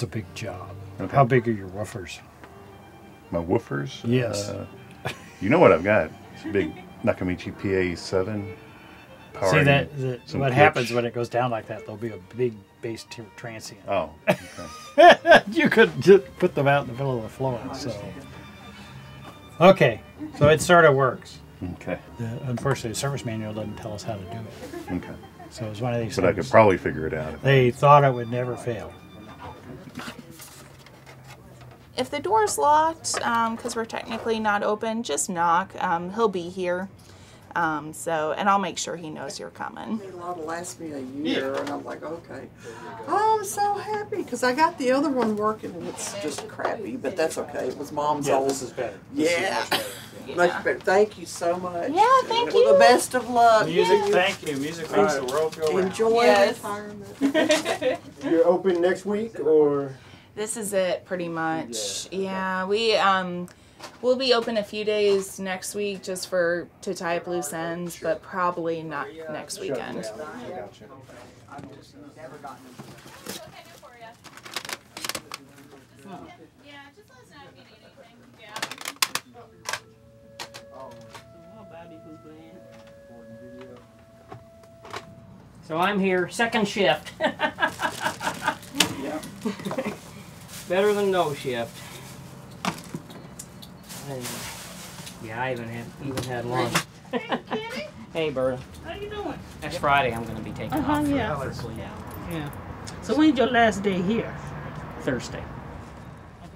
It's a big job. Okay. How big are your woofers? My woofers? Yes. Uh, you know what I've got? It's a big Nakamichi PA7 power. See that, what pitch. happens when it goes down like that? There'll be a big bass t- transient. Oh, okay. you could just put them out in the middle of the floor. So, okay, so it sort of works. okay. The, unfortunately, the service manual doesn't tell us how to do it. Okay. So it's one of these. But I could probably figure it out. They thought it would never fail. If the door's locked, because we're technically not open, just knock. Um, he'll be here. Um, so, and I'll make sure he knows you're coming. It'll last me a year, and I'm like, okay. Oh, I'm so happy because I got the other one working, and it's just crappy, but that's okay. It was mom's old. This is better. Yeah, much better. Thank you so much. Yeah, thank you. the best of luck. Music, thank you. Music makes the world go round. Enjoy Yes. retirement. You're open next week, or This is it, pretty much. Yeah, we um, we'll be open a few days next week just for to tie up loose ends, but probably not next weekend. So I'm here, second shift. Better than no shift. And, yeah, I even had even had lunch. hey, Berta. How you doing? Next Friday I'm going to be taking Uh-huh, off. for- yeah. for full. Yeah. So when's your last day here? Thursday.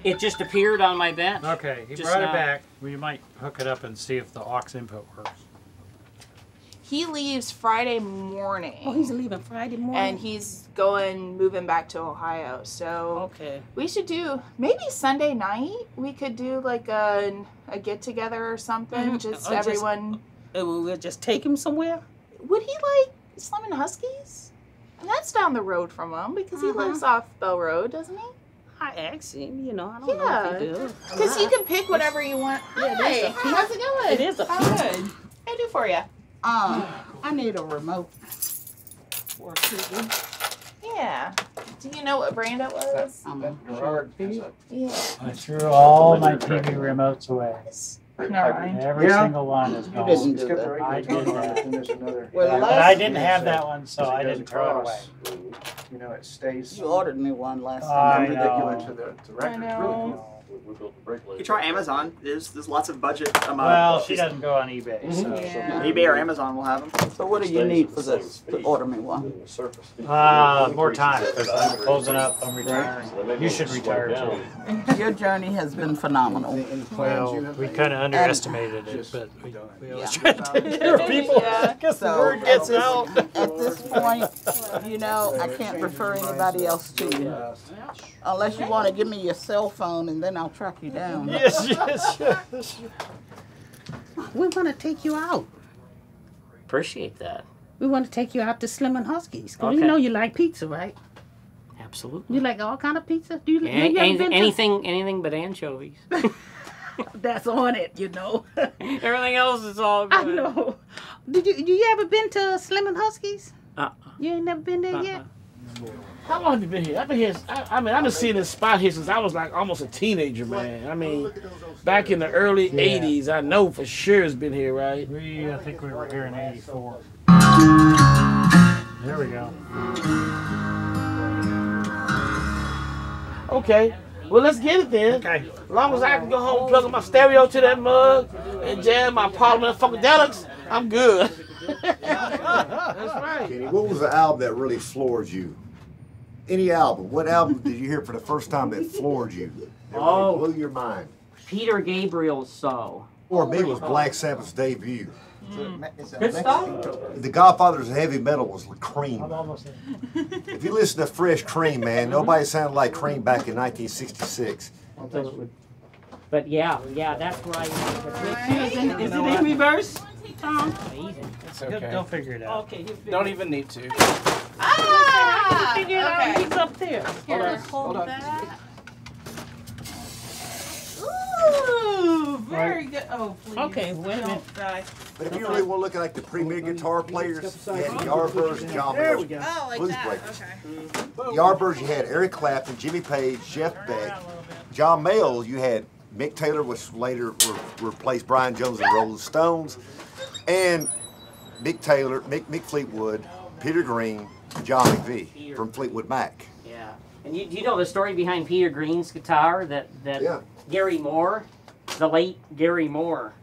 It just appeared on my bench. Okay, he Just brought now. it back. We might hook it up and see if the aux input works. He leaves Friday morning. Oh, he's leaving Friday morning. and he's going moving back to Ohio. So okay. we should do maybe Sunday night. We could do like a a get together or something. Mhm. Just just- everyone. And we'll we'll just take him somewhere. Would he like Slim and Husky's? And that's down the road from him because he Mhm. lives off Bell Road, doesn't he? I asked him, you know, I don't Yeah. know if he do. Because you can pick whatever you want. Yeah, Hi, it is a how's it going? It is a How good? I do for you? Um, I need a remote for a TV. Yeah. Do you know what brand it was? Um, Yeah. I threw all my TV remotes away. Never. Every Yeah. single one is gone. didn't do that. I did that. And there's another. Well, the But last- I didn't have that one, so I didn't throw it away. You know, it stays. You ordered me one last I time. Remember that you know. went to the, the I record. know. Really cool. You can try Amazon. There's there's lots of budget. Um, Well, she doesn't go on eBay, so. Yeah. eBay or Amazon will have them. So what do you need for this to order me one? Uh, more time, I'm closing up, I'm retiring. You should retire too. Your journey has been phenomenal. Well, we kind of underestimated it, but we, we always Yeah. try to take care of people. Yeah. Guess the So word gets out. at this point, you know, I can't refer anybody else to you. Unless you want to give me your cell phone and then I'll track you down. Yes, yes, yes. We want to take you out. Appreciate that. We want to take you out to Slim and Husky's. 'Cause we Okay. know you like pizza, right? Absolutely. You like all kind of pizza? Do you, Yeah, have you anything, anything, anything but anchovies. That's on it, you know. Everything else is all Good. I know. Did you you ever been to Slim and Husky's? Uh-uh. You ain't never been there Uh-uh. yet? How long have you been here? I've been here. I, I mean, I've been seeing this spot here since I was like almost a teenager, man. I mean, back in the early Yeah. '80s, I know for sure it's been here, right? We, I think we were here in '84. There we go. Okay. Well, let's get it then. Okay. As long as I can go home, plug my stereo to that mug, and jam my Parliament Funkadelics, I'm good. That's ah. right. Kenny, what was the album that really floored you? Any album? What album did you hear for the first time that floored you? That really Oh. blew your mind. Peter Gabriel's so. For me, it was Black Sabbath's debut. Good stuff. The Godfathers Heavy Metal was Cream. I'm almost. If you listen to Fresh Cream, man, nobody sounded like Cream back in 1966. But yeah, yeah, that's where I Is it in reverse, Tom? Amazing. It's They'll, they'll figure it out. Okay, you figure, Don't even need to. Ah! figure it out. He's up there. Here, on, hold hold on. that. Oh, very good. Oh, please. Okay, wait a minute. Don't die. But if you really want to look at like the premier guitar players, you had the Yardbirds, John There we go. Oh, like Blues that. Breakers. Okay. Yardbirds, you had Eric Clapton, Jimmy Page, Jeff Beck. John Mayall, you had Mick Taylor, which later re- replaced Brian Jones and the Rolling Stones, and Mick Taylor, Mick, Mick Fleetwood, Peter Green, John McVie from Fleetwood Mac. Yeah. And you, do you know the story behind Peter Green's guitar? That that Yeah. Gary Moore, the late Gary Moore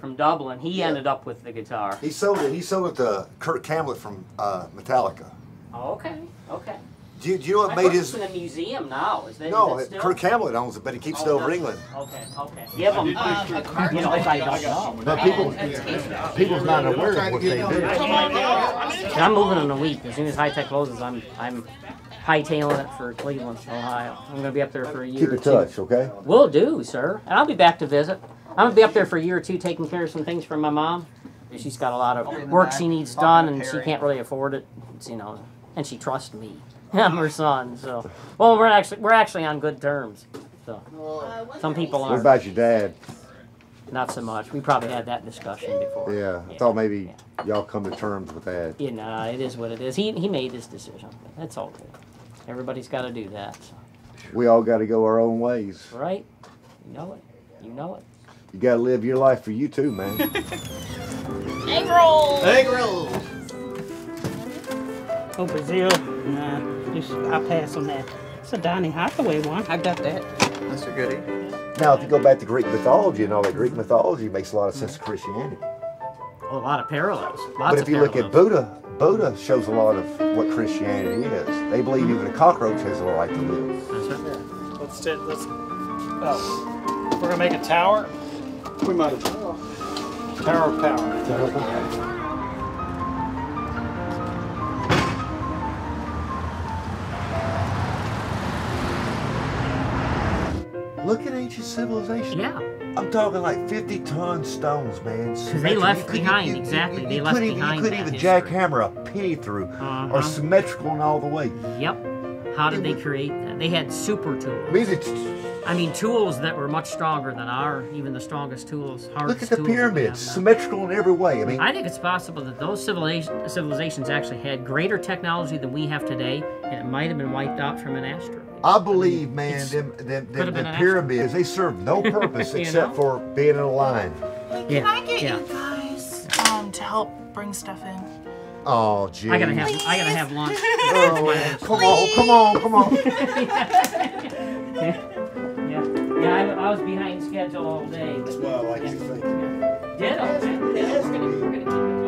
from Dublin, he Yeah. ended up with the guitar. He sold it. He sold it to Kurt Campbell from uh, Metallica. Oh, okay, okay. Do you, do you know what I made his? it's in a museum now. Is that, No, is that still? Kurt Campbell owns it, but he keeps it Oh, over does- England. Okay, okay. Give them. you know, uh, if I don't know. But people, people's not aware of what they do. And I'm moving in a week. As soon as Hi Tech closes, I'm I'm hightailing it for Cleveland, Ohio. I'm gonna be up there for a year. Keep or in two. touch, okay? Will do, sir. And I'll be back to visit. I'm gonna be up there for a year or two, taking care of some things for my mom. She's got a lot of work she needs done, and she can't really afford it. It's, you know, and she trusts me. I'm her son, so well, we're actually we're actually on good terms. So some people are. What about your dad? not so much. We probably had that discussion before. Yeah, I thought maybe y'all come to terms with that. You know, it is what it is. He he made his decision. That's all good. Everybody's got to do that, so. We all got to go our own ways. right? You know it. You know it. You got to live your life for you too, man. Egg roll. Egg roll. Oh, Brazil. Nah, just, I'll pass on that. It's a Donny Hathaway one. I got that. That's a goodie. now, if you go back to Greek mythology and all that Greek mythology makes a lot of sense to Christianity. Well, a lot of parallels. Lots but if of you look at. Buddha, Buddha shows a lot of what Christianity is. They believe even a cockroach has a right to live. That's right. Let's do, let's. Oh, we're gonna make a tower. We might as well. Tower of power. Ancient civilization. Yeah. I'm talking like 50 ton stones, man. Because they left behind, exactly. They left even, behind You couldn't even jackhammer a penny through, Uh-huh. or symmetrical and all the way. Yep. How did they create that? They had super tools. I mean, I mean, tools that were much stronger than our, even the strongest tools. look at the tools that we have pyramids, symmetrical in every way. I mean, I think it's possible that those civilizations actually had greater technology than we have today, and it might have been wiped out from an asteroid. I believe, man, it's- them, them, them, them an pyramids, they serve no purpose except know? for being in a line. Yeah. Can I get yeah. you guys um to help bring stuff in? Oh, gee. I gotta have, I gotta have lunch. Oh, come on, come on, come on. yeah, yeah. I, I was behind schedule all day. But, Well, I like yeah. you think. Man. Ditto. We're gonna, we're gonna keep it